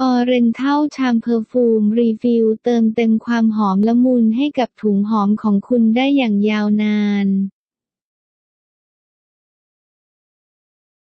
Oriental Charm Perfume Refill เติมเต็มความหอมละมุนให้กับถุงหอมของคุณได้อย่างยาวนาน